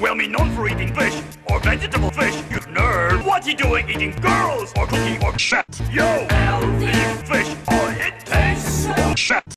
Well, me known for eating fish or vegetable fish, you nerd. What you doing eating girls or cooking or shit? Yo!